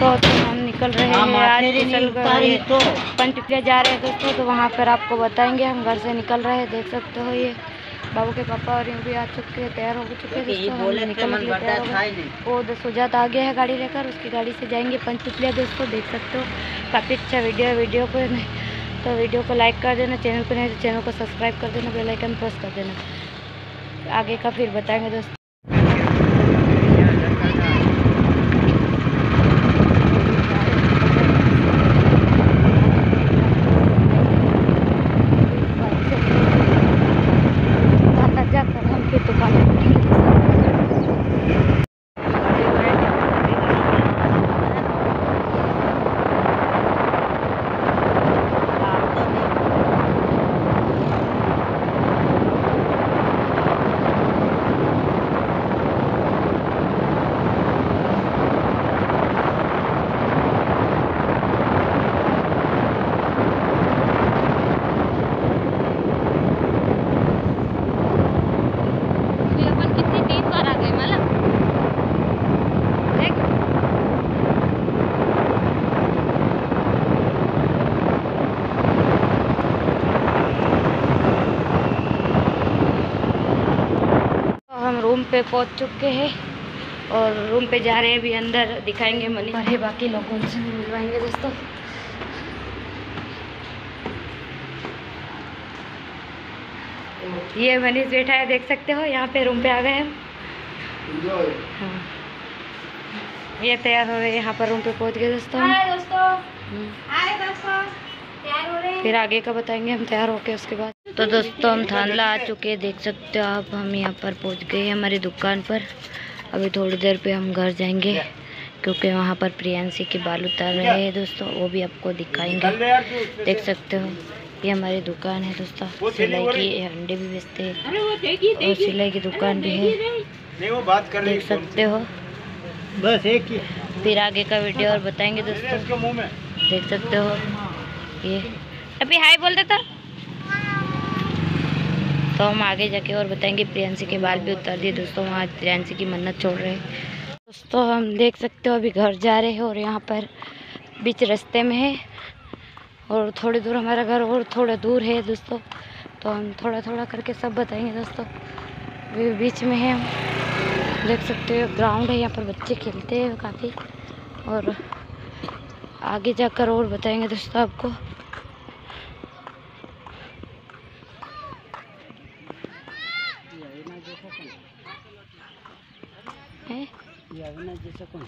दोस्तों तो हम निकल रहे हाँ, हैं आज तो। पंचकुला जा रहे हैं दोस्तों तो वहाँ पर आपको बताएँगे। हम घर से निकल रहे हैं देख सकते हो ये। बाबू के पापा और यूँ भी आ चुके हैं तैयार हो चुके हैं ये दोस्तों। हम बोले थे निकलने मन के लिए भरता तैयार हो था गए ही नहीं। वो सुजात आ गया है गाड़ी लेकर उसकी गाड़ी से जाएँगे पंचकुलिया दोस्तों देख सकते हो। काफ़ी अच्छा वीडियो है वीडियो को तो वीडियो को लाइक कर देना चैनल को नहीं तो चैनल को सब्सक्राइब कर देना बेलाइकन प्रेस कर देना। आगे का फिर बताएँगे दोस्तों जाकर हम फिर दुकान पे बैठेंगे। अभी अपन कितनी तीन बार आ गए मतलब देख तो हम रूम पे पहुँच चुके हैं और रूम पे जा रहे हैं अभी अंदर दिखाएँगे मनी है बाकी लोगों से मिलवाएँगे दोस्तों। ये मनीष बैठा है देख सकते हो यहाँ पे रूम पे आ गए हम हाँ। ये तैयार हो रहे हैं यहाँ पर रूम पे पहुँच गए दोस्तों। हम। हाय दोस्तों। फिर आगे का बताएँगे हम तैयार होके उसके बाद। तो दोस्तों हम थानला आ चुके हैं देख सकते हो आप हम यहाँ पर पहुँच गए हैं हमारी दुकान पर। अभी थोड़ी देर पे हम घर जाएँगे क्योंकि वहाँ पर प्रियांशी के बाल उतार रहे हैं दोस्तों वो भी आपको दिखाएँगे। देख सकते हो ये हमारी दुकान है दोस्तों सिलाई की अंडे भी बेचते हैं। अरे वो देगी और सिलाई की दुकान भी है। नहीं। वो बात कर रही देख सकते हो। बस एक ही। फिर आगे का वीडियो और बताएँगे दोस्तों। देख सकते हो ये अभी हाय बोल देता। तो हम आगे जाके और बताएँगे, प्रियांशी के बाल भी उतार दिए। दोस्तों, वहाँ प्रियांशी की मन्नत छोड़ रहे हैं। दोस्तों, हम देख सकते हो, अभी घर जा रहे हैं और यहाँ पर बीच रास्ते में है। और थोड़ी दूर हमारा घर और थोड़ा दूर है दोस्तों। तो हम थोड़ा थोड़ा करके सब बताएँगे दोस्तों। अभी बीच में है हम। देख सकते हो, ग्राउंड है, यहाँ पर बच्चे खेलते हैं काफ़ी। और आगे जाकर और बताएँगे दोस्तों आपको। है। ये जैसा कौन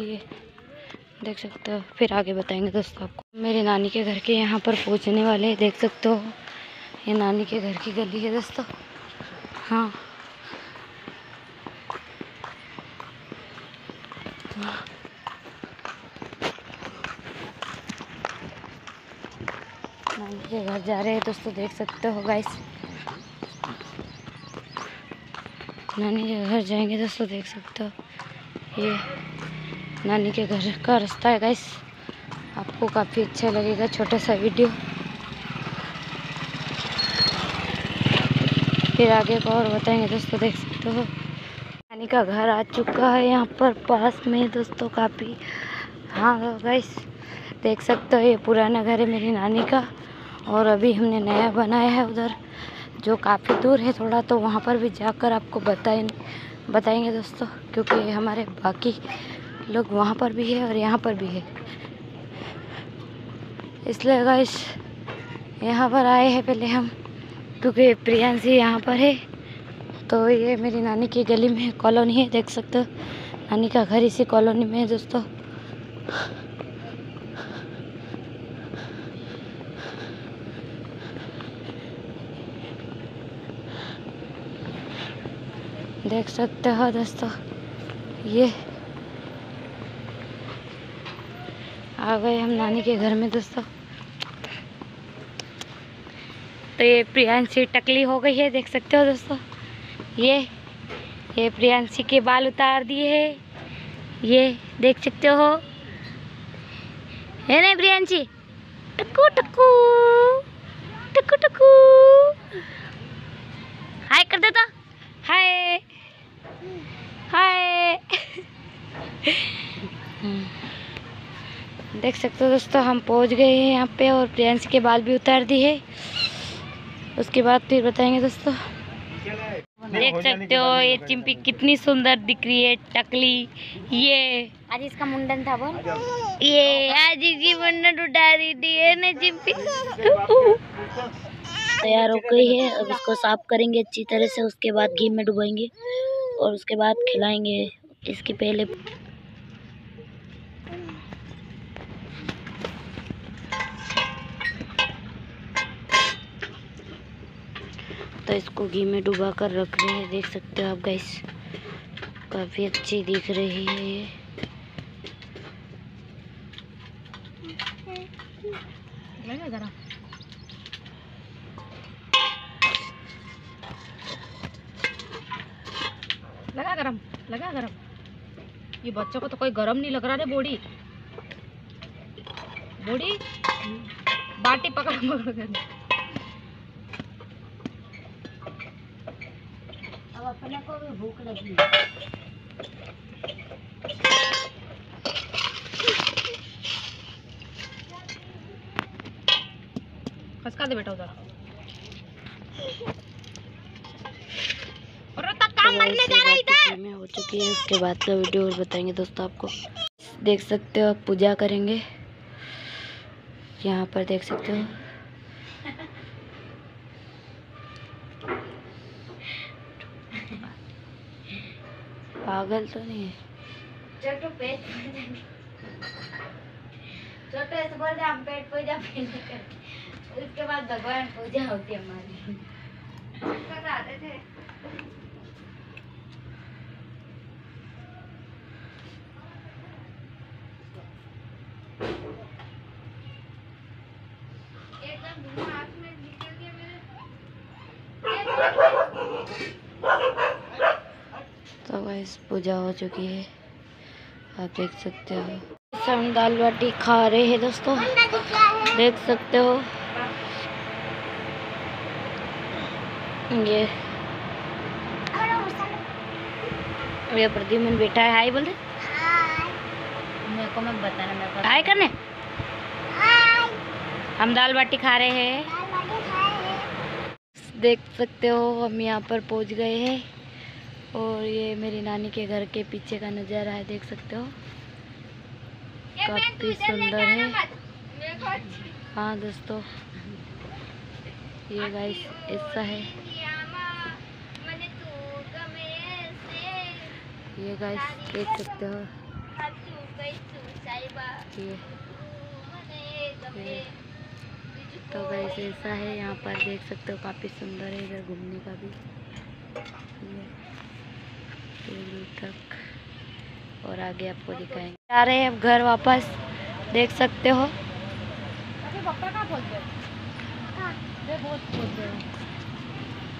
ये देख सकते हो फिर आगे बताएँगे दोस्तों आपको। मेरे नानी के घर के यहाँ पर पहुँचने वाले देख सकते हो ये नानी के घर की गली है दोस्तों। हाँ नानी के घर जा रहे हैं दोस्तों देख सकते हो गाइस नानी के घर जाएँगे दोस्तों देख सकते हो. ये नानी के घर का रास्ता है गाइस आपको काफ़ी अच्छा लगेगा, छोटा सा वीडियो फिर आगे को और बताएँगे दोस्तों देख सकते हो. नानी का घर आ चुका है यहाँ पर, पास में दोस्तों, काफ़ी. हाँ गाइस देख सकते हो, ये पुराना घर है मेरी नानी का. और अभी हमने नया बनाया है उधर, जो काफ़ी दूर है थोड़ा तो वहाँ पर भी जाकर आपको बताएँ, बताएँगे दोस्तों, क्योंकि हमारे बाकी लोग वहाँ पर भी है और यहाँ पर भी है। इसलिए गाइस यहाँ पर आए हैं पहले हम, क्योंकि प्रियांशी यहाँ पर है तो ये मेरी नानी की गली में कॉलोनी है, देख सकते हो। नानी का घर इसी कॉलोनी में है दोस्तों। देख सकते हो दोस्तों, ये। आ गए हम नानी के घर में दोस्तों। तो ये प्रियांशी टकली हो गई है, देख सकते हो दोस्तों। ये ये प्रियांशी के बाल उतार दिए है। ये देख सकते हो। है नहीं प्रियांशी? टक्कू टक्कू। टक्कू टक्कू। हाय हाय देख सकते हो दोस्तों हम पहुँच गए हैं यहाँ पे और प्रियंश के बाल भी उतार दिए। उसके बाद फिर बताएँगे दोस्तों। देख सकते हो ये चिंपी कितनी सुंदर दिख रही है टकली ये। आज इसका मुंडन था बोल ये आज इसकी मुंडन उठा रही थी ना चिंपी? तैयार हो गई है। अब इसको साफ़ करेंगे अच्छी तरह से, उसके बाद घी में डुबाएँगे और उसके बाद खिलाएँगे इसके पहले। तो इसको घी में डुबा कर रख रहे हैं, देख सकते हो आप गैस काफ़ी अच्छी दिख रही है ये। लगा लगा गरम लगा गरम। ये बच्चों को तो कोई गरम नहीं लग रहा रे बॉडी। बॉडी बाटी पकड़ पकड़ कर। अब अपने को भी भूख लगी। खसका दे बेटा उधर। और तक काम मरने जा रहा हो चुकी है। उसके बाद का वीडियो और बताएँगे दोस्तों आपको। देख सकते हो आप पूजा करेंगे। यहाँ पर देख सकते हो। पागल तो नहीं है। छोटू पेट छोटू ऐसे बोल रहे हम पेट पूजा पहले कर उसके बाद भगवान पूजा होती है हमारी। कराते थे एकदम धुआँ आँख में निकल गया मेरे तो गैस पूजा हो चुकी है। आप देख सकते हो। हम दाल बाटी खा रहे हैं दोस्तों। देख सकते हो। ये। ये प्रद्युमन बेटा है। हाय बोल दे मेरे को मैं बताना मेरे को हाय करने। हम दाल बाटी खा रहे हैं। देख सकते हो हम यहाँ पर पहुँच गए हैं। और ये मेरी नानी के घर के पीछे का नज़ारा है देख सकते हो। काफ़ी सुंदर है। हाँ दोस्तों। ये गाइस ऐसा है। ये गाइस देख सकते हो। ये। ये। तो गाइस ऐसा है। यहाँ पर देख सकते हो काफ़ी सुंदर है इधर घूमने का भी। दूर तक। और आगे आपको दिखाएँगे। जा रहे हैं अब घर वापस। देख सकते हो। बोलते हो? हो।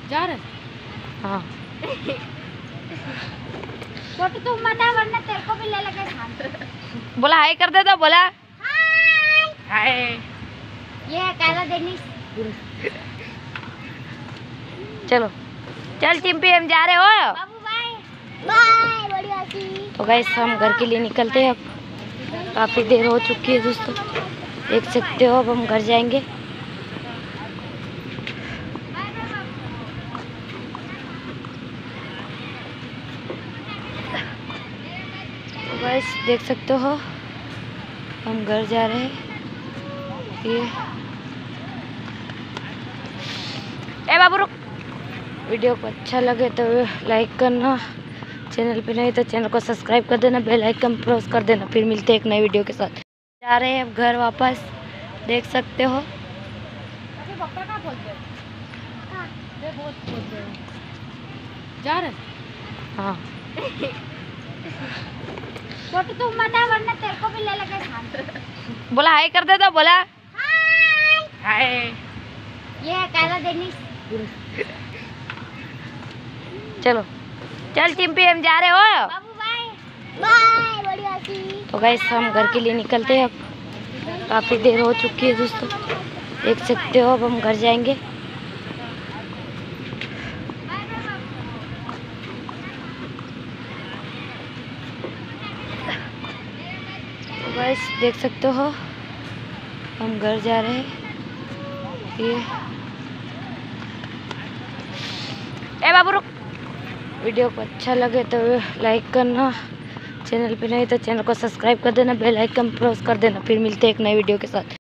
जा रहे हाँ? छोटू तुम मत आ वरना तेरे को भी ले लगे। बोला हाय कर दे तो बोला। हाय। हाय। ये है काला देनी चलो। चल चिंपी हम जा रहे हो? बाय बाय तो गैस हम घर के लिए निकलते हैं अब। काफ़ी देर हो चुकी है दोस्तों। देख सकते हो अब हम घर जाएँगे। तो गैस देख सकते हो हम घर जा रहे हैं। ये। ए बाबू रुक। वीडियो को अच्छा लगे तो लाइक करना। चैनल पे नहीं तो चैनल को सब्सक्राइब कर देना बेल आइकन प्रेस कर देना फिर मिलते हैं एक नए वीडियो के साथ। जा रहे हैं अब घर वापस। देख सकते हो। हो? जा रहे हाँ? तुम मत आ वरना तेरे को भी ले लगे बोला हाय कर दे तो बोला। हाय। ये है काला देनी चलो। चल चिंपी हम जा रहे हो। बाय बाय तो गैस हम घर के लिए निकलते हैं। अब काफ़ी देर हो चुकी है दोस्तों। देख सकते हो अब हम घर जाएँगे। तो गाइस देख सकते हो हम घर जा रहे हैं। ये ए बाबू रुक वीडियो को अच्छा लगे तो लाइक करना चैनल पे नहीं तो चैनल को सब्सक्राइब कर देना बेल आइकन प्रेस कर देना फिर मिलते हैं एक नए वीडियो के साथ